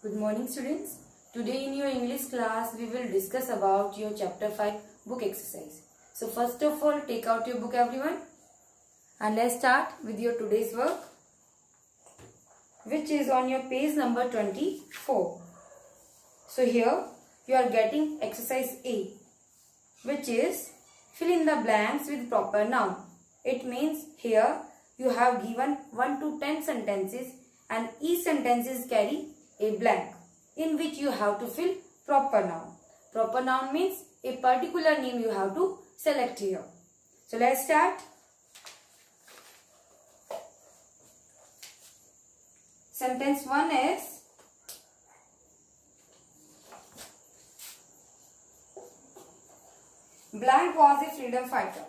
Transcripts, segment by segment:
Good morning students. Today in your English class we will discuss about your chapter 5 book exercise. So first of all take out your book everyone and let's start with your today's work which is on your page number 24. So here you are getting exercise A which is fill in the blanks with proper noun. It means here you have given 1 to 10 sentences and each sentences carry a blank in which you have to fill proper noun. Proper noun means a particular name you have to select here. So let's start. Sentence 1 is Blank was a freedom fighter.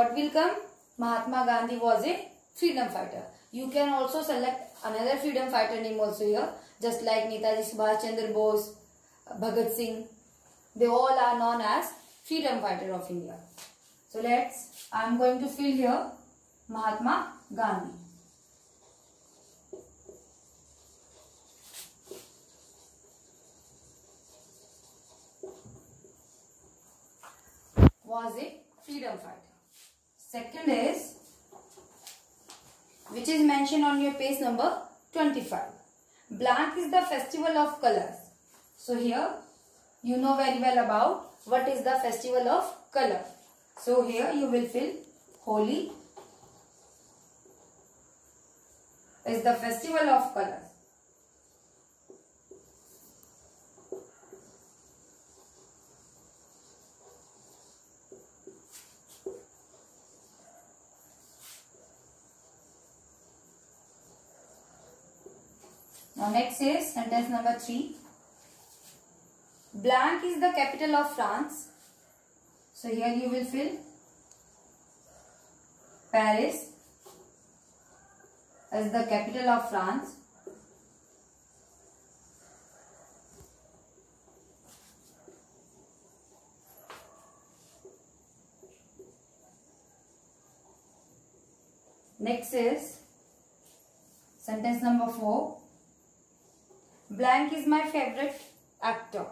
What will come? Mahatma Gandhi was a freedom fighter. You can also select another freedom fighter name also here. Just like Netaji Subhash Chandra Bose, Bhagat Singh. They all are known as freedom fighter of India. So let's, I am going to fill here Mahatma Gandhi. Was a freedom fighter. Second is, which is mentioned on your page number 25. Blank is the festival of colors. So here, you know very well about what is the festival of color. So here you will fill Holi is the festival of colors. Now next is sentence number 3. Blank is the capital of France. So here you will fill Paris as the capital of France. Next is sentence number 4 blank is my favorite actor.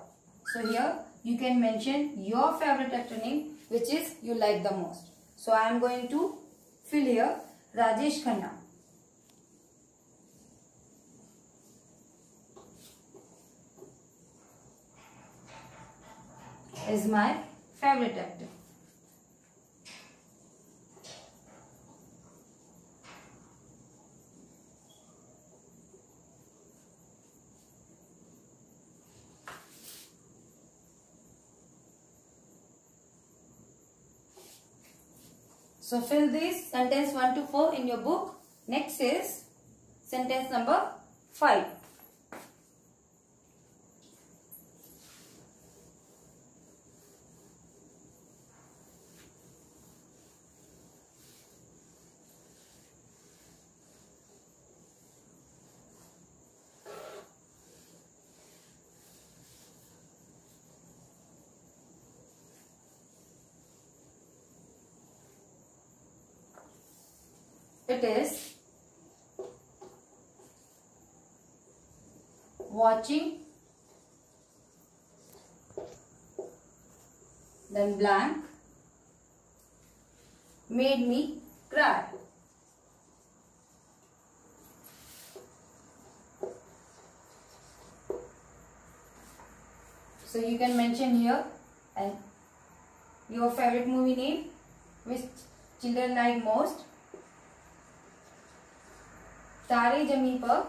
So here you can mention your favorite actor name which is you like the most. So I am going to fill here Rajesh Khanna. Is my favorite actor. So fill these sentence 1 to 4 in your book. Next is sentence number 5. It is watching then blank made me cry. So you can mention here and your favorite movie name which children like most. Taare Zameen Par,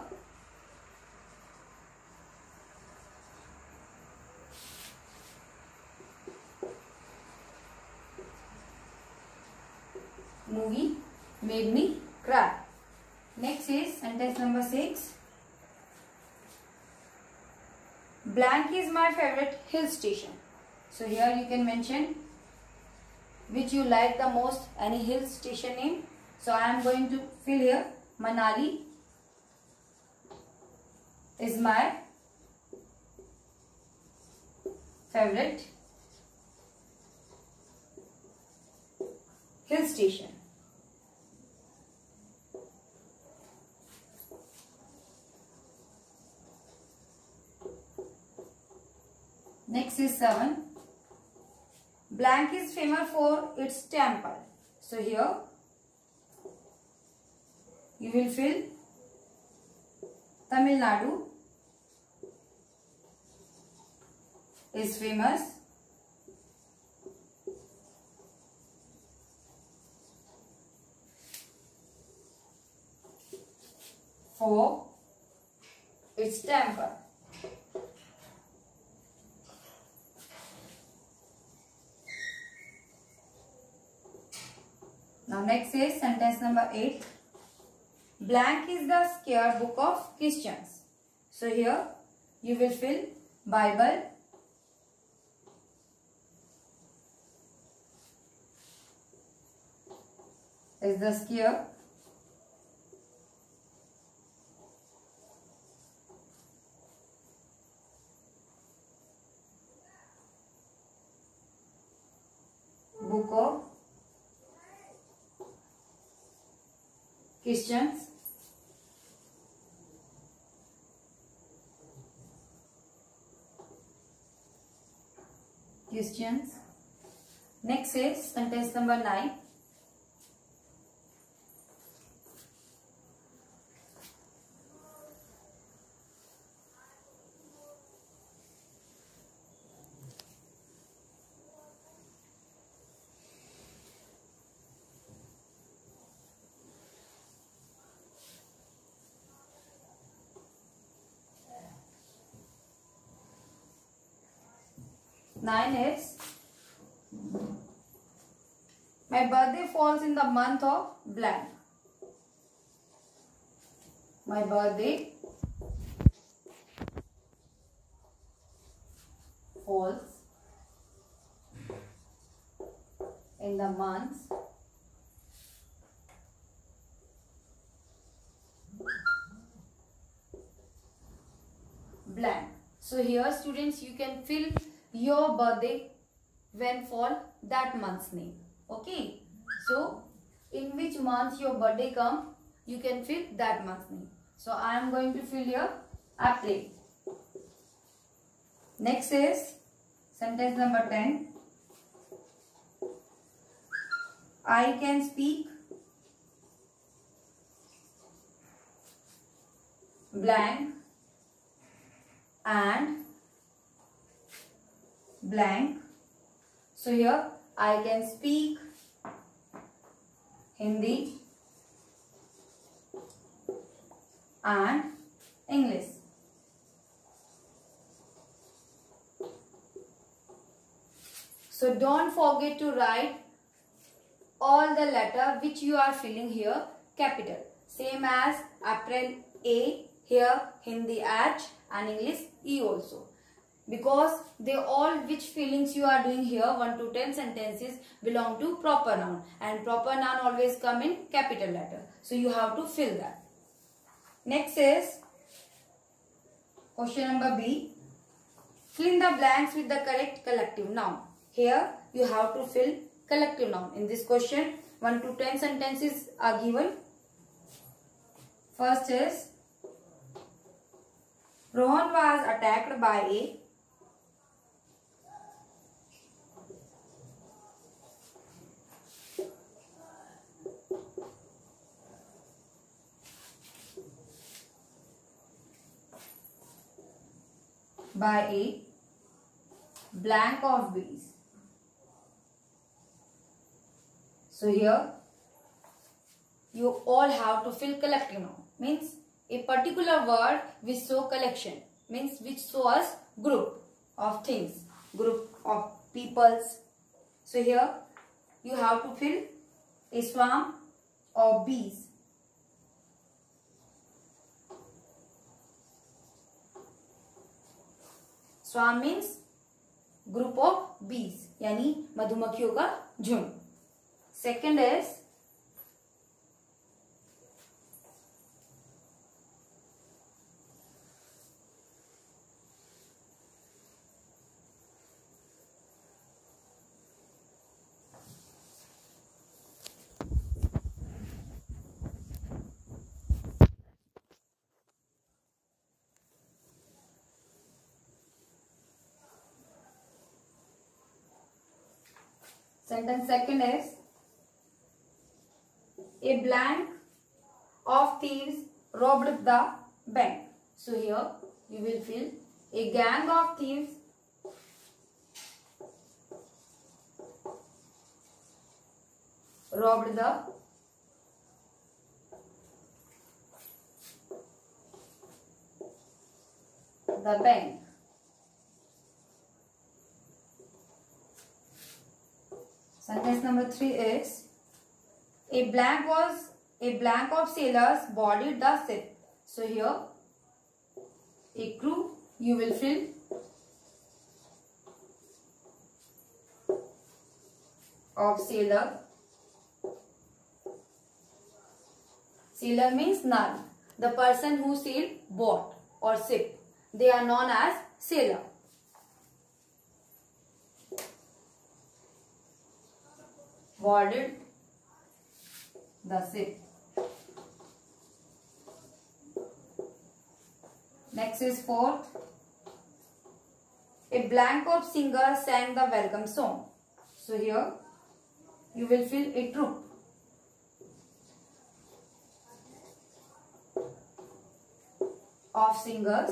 movie made me cry. Next is sentence number 6. Blank is my favorite hill station. So here you can mention which you like the most any hill station name. So I am going to fill here Manali is my favorite hill station. Next is 7. Blank is famous for its temple. So here you will fill Tamil Nadu is famous for its temper. Now next is sentence number 8. Blank is the square book of Christians. So here you will fill Bible, is the square book of Christians Christians next is sentence number 9 9 is my birthday falls in the month of blank. My birthday falls in the month blank. So here students you can fill your birthday when fall that month's name. Okay. So in which month your birthday come you can fill that month's name. So I am going to fill here April. Next is sentence number 10. I can speak blank and blank. So here I can speak Hindi and English. So don't forget to write all the letter which you are filling here capital. Same as April A here Hindi H and English E also. Because they all which feelings you are doing here 1 to 10 sentences belong to proper noun and proper noun always come in capital letter. So you have to fill that. Next is question number B. Fill in the blanks with the correct collective noun. Here you have to fill collective noun. In this question 1 to 10 sentences are given. First is Rohan was attacked by a by a blank of bees. So here you all have to fill collective noun means a particular word which show collection means which show us group of things group of peoples. So here you have to fill a swarm of bees. Swarm means group of bees यानी मधुमक्खियों का झुंड। Second is Sentence second is a blank of thieves robbed the bank. So here you will fill a gang of thieves robbed the the bank. Sentence number three is a blank was a blank of sailors boarded the ship. So here a crew you will fill of sailor. Sailor means none. The person who sailed boat or ship. They are known as sailor. Boarded the ship. Next is fourth. A blank of singer sang the welcome song. So here you will fill a troop. of singers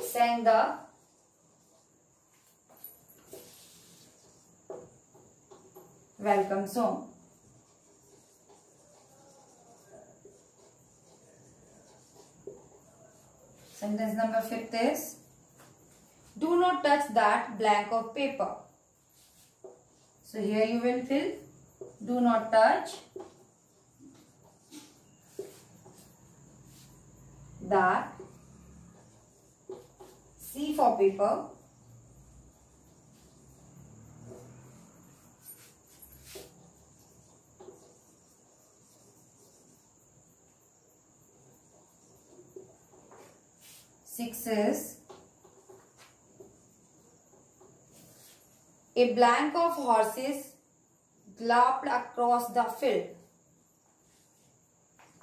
sang the welcome song. Sentence number fifth is Do not touch that blank of paper. So here you will fill Do not touch that C for paper Six is a blank of horses galloped across the field.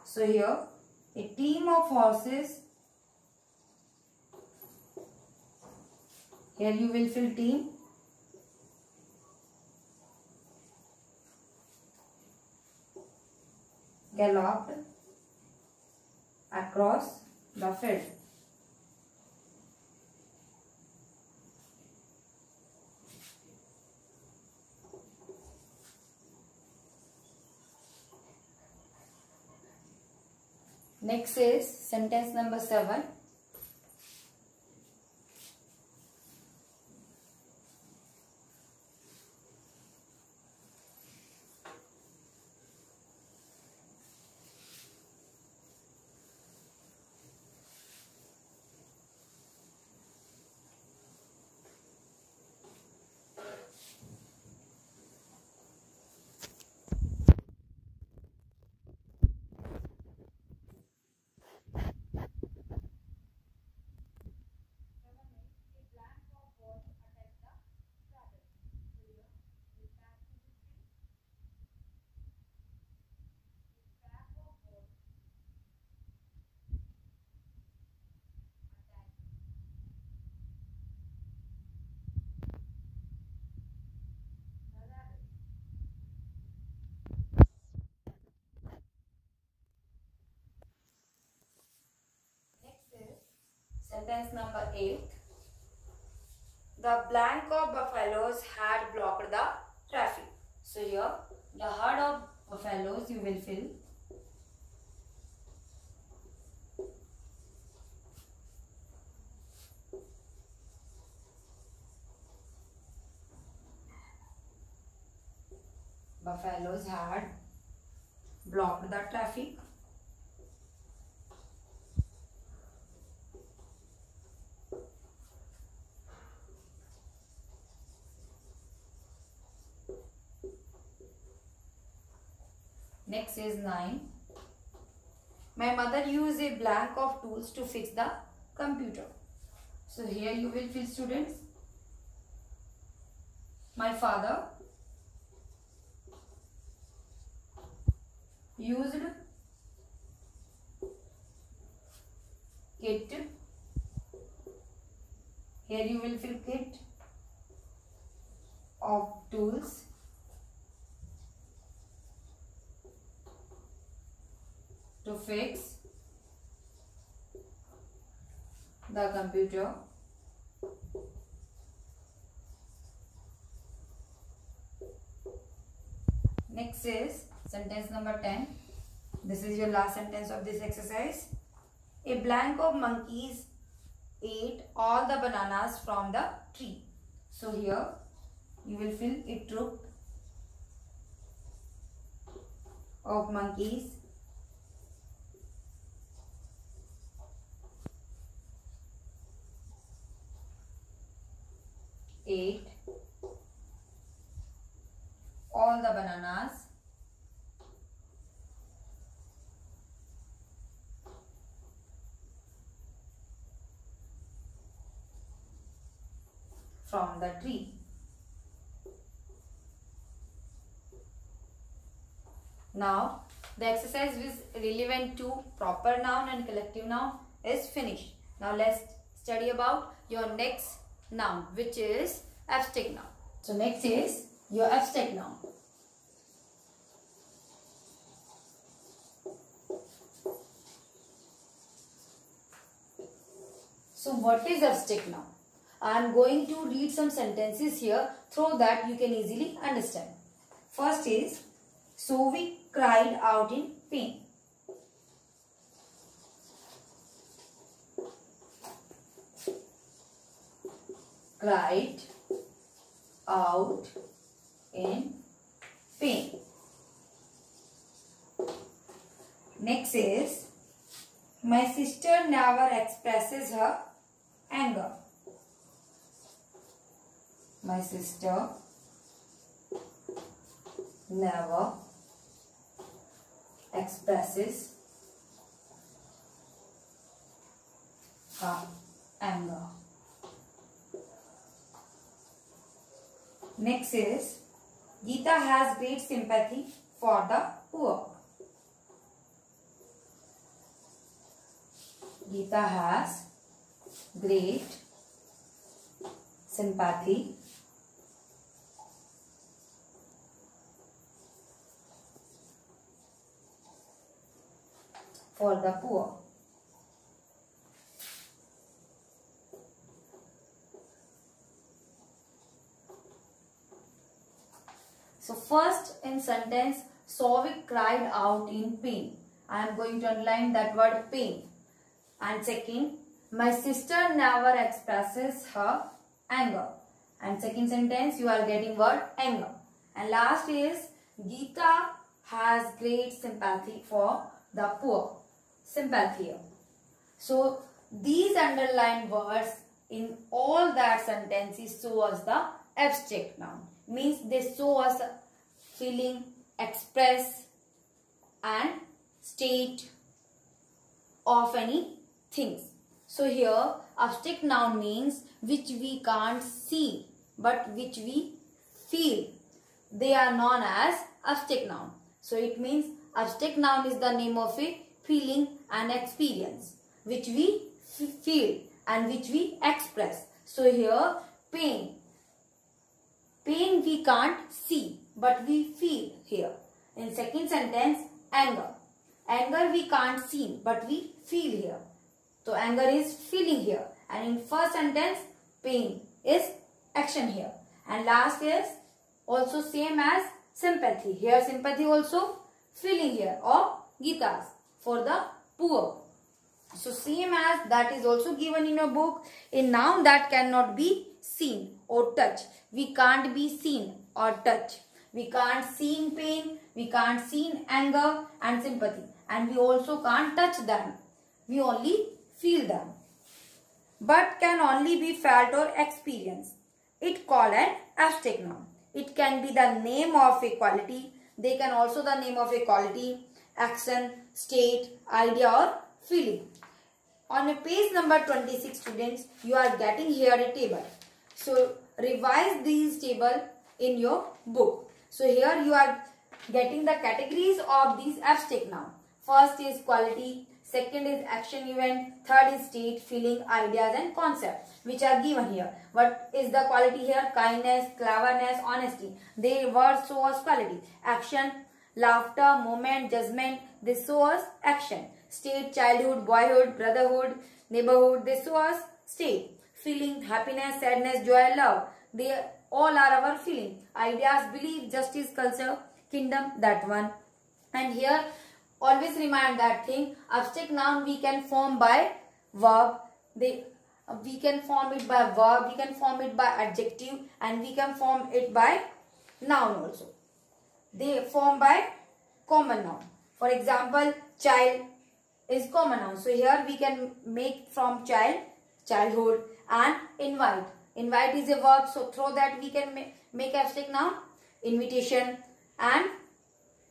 So here a team of horses. Here you will fill team. Galloped across the field. Next is sentence number 7. Number 8. The blank of buffaloes had blocked the traffic. So here the herd of buffaloes you will fill. Buffaloes had blocked the traffic. Next is 9. My mother used a blank of tools to fix the computer. So here you will fill students. My father used kit Here you will fill kit of tools. To fix the computer. Next is sentence number 10 this is your last sentence of this exercise. A blank of monkeys ate all the bananas from the tree. So here you will fill a troop of monkeys all the bananas from the tree. Now, the exercise is relevant to proper noun and collective noun is finished. Now, let's study about your next noun which is abstract noun. So, next is your abstract noun. So, what is abstract noun? I am going to read some sentences here so that you can easily understand. First is, Sovic cried out in pain. Cried out in pain. Next is, my sister never expresses her anger my sister never expresses her anger. Next is Gita has great sympathy for the poor. Gita has great sympathy for the poor. So first in sentence, Sovic cried out in pain. I am going to underline that word pain. And second, my sister never expresses her anger. And second sentence, you are getting word anger. And last is, Gita has great sympathy for the poor sympathy. So these underlined words in all that sentences show us the abstract noun. Means they show us feeling, express and state of any things. So here abstract noun means which we can't see but which we feel. They are known as abstract noun. So it means abstract noun is the name of a feeling and experience which we feel and which we express. So here pain. Pain we can't see but we feel here. In second sentence anger. Anger we can't see but we feel here. So anger is feeling here. And in first sentence pain is action here. And last is also same as sympathy. Here sympathy also feeling here or Gita's for the poor. So same as that is also given in a book. A noun that cannot be seen or touch. We can't be seen or touch. We can't see in pain. We can't see in anger and sympathy. And we also can't touch them. We only feel them. But can only be felt or experienced. It called an abstract. It can be the name of a quality. They can also the name of a quality action, state, idea or feeling. On a page number 26 students, you are getting here a table. So revise these table in your book. So here you are getting the categories of these abstract now. First is quality, second is action event, third is state, feeling, ideas and concept which are given here. What is the quality here? Kindness, cleverness, honesty. They were show us quality. Action, laughter, moment, judgment. They show action. State, childhood, boyhood, brotherhood, neighborhood. They show state. Feeling, happiness, sadness, joy, love. They all are our feeling. Ideas, belief, justice, culture, kingdom, that one. And here always remind that thing abstract noun we can form by verb they we can form it by verb we can form it by adjective and we can form it by noun also they form by common noun for example child is common noun so here we can make from child childhood and invite invite is a verb so through that we can make abstract noun invitation and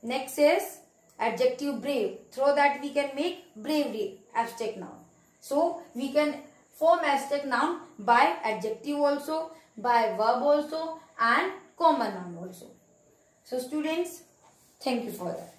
next is adjective brave. Through that we can make bravery abstract noun. So we can form abstract noun by adjective also, by verb also and common noun also. So students, thank you for that.